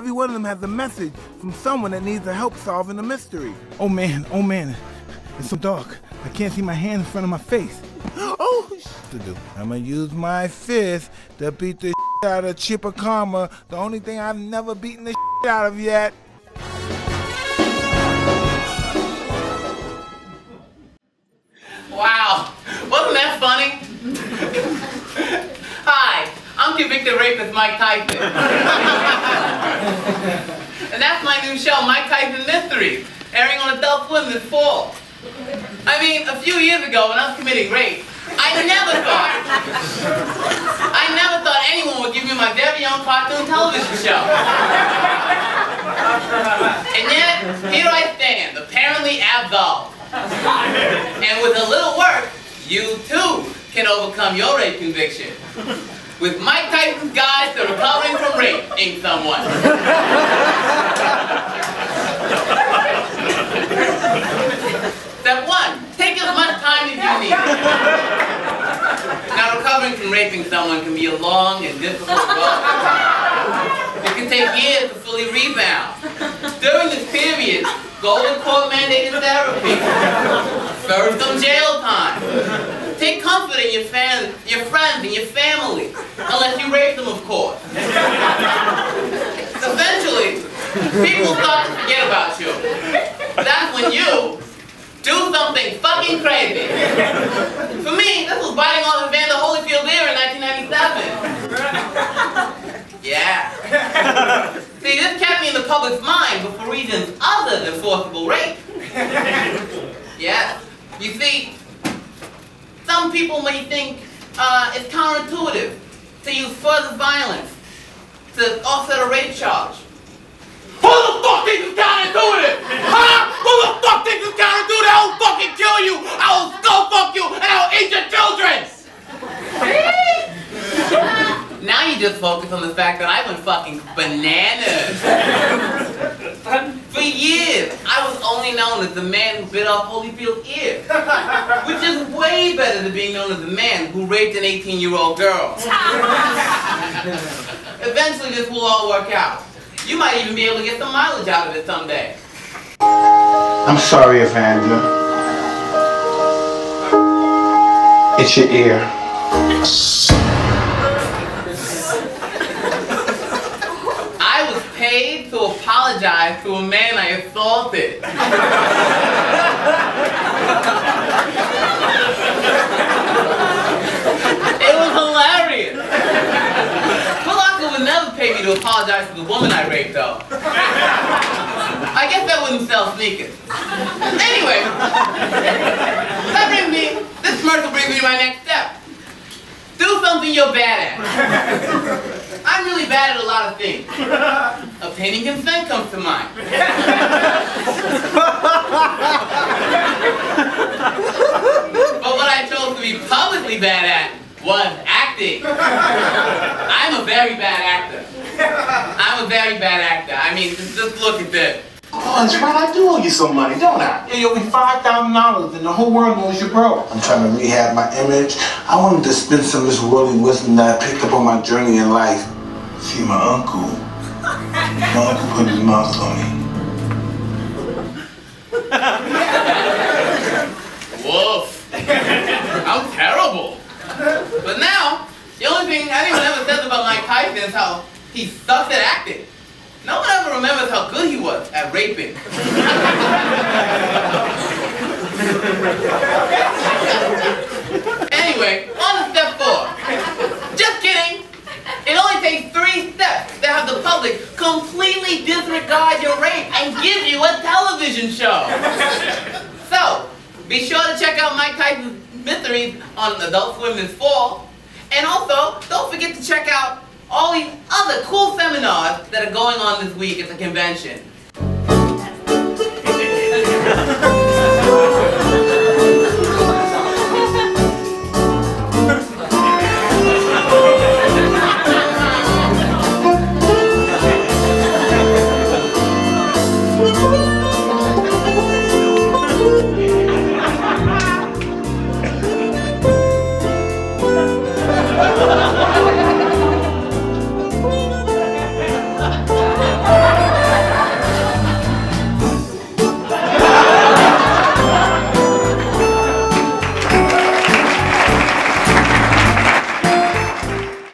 every one of them has a message from someone that needs to help solving the mystery. Oh man, oh man, it's so dark. I can't see my hand in front of my face. Oh, to do. I'm gonna use my fist to beat the out of Chupacabra, the only thing I've never beaten the out of yet. Convicted rapist Mike Tyson. and that's my new show, Mike Tyson Mysteries, airing on Adult Swim this fall. I mean, a few years ago when I was committing rape, I never thought, I never thought anyone would give me my very own cartoon television show. And yet, here I stand, apparently absolved. And with a little work, you too can overcome your rape conviction. With to Recovering from Raping Someone. Step one, take as much time as you need. Now recovering from raping someone can be a long and difficult road. It can take years to fully rebound. During this period, go to court mandated therapy. Serve some jail time. Take comfort in your fans, your friends, and your family. Unless you rape them, of course. Eventually, people start to forget about you. That's when you do something fucking crazy. For me, this was biting off Evander Holyfield ear in 1997. Yeah. See, this kept me in the public's mind, but for reasons other than forcible rape. Yeah. You see, some people may think uh, it's counterintuitive to use further violence to offset a rape charge. Who the fuck thinks it's it? Huh? Who the fuck thinks it's counterintuitive? I will fucking kill you! I will skull fuck you! And I will eat your children! now you just focus on the fact that I went fucking bananas. For years, I was only known as the man who bit off Holyfield's ear. Which is way better than being known as the man who raped an 18-year-old girl. Eventually, this will all work out. You might even be able to get some mileage out of it someday. I'm sorry, Evander. It's your ear. I was paid to apologize to a man I assaulted. it was hilarious. Foot Locker would never pay me to apologize to the woman I raped, though. I guess that wouldn't sell sneakers. Anyway, that brings me, this commercial brings me to my next step. Do something you're bad at. I'm really bad at a lot of things. Obtaining consent comes to mind. but what I chose to be publicly bad at was acting. I'm a very bad actor. I'm a very bad actor. I mean, just, just look at this. Oh, that's right. I do owe you some money, don't I? Yeah, you owe me five thousand dollars, and the whole world knows you're broke. I'm trying to rehab my image. I wanted to spend some of this worldly wisdom that I picked up on my journey in life. See, my uncle, my uncle put his mouth on me. Woof. How terrible. But now, the only thing anyone ever says about Mike Tyson is how he sucks at acting. No one ever remembers how good he was at raping. anyway, on to step four. Just kidding. It steps to have the public completely disregard your rape and give you a television show. So, be sure to check out Mike Tyson's Mysteries on Adult Swim fall. And also, don't forget to check out all these other cool seminars that are going on this week at the convention.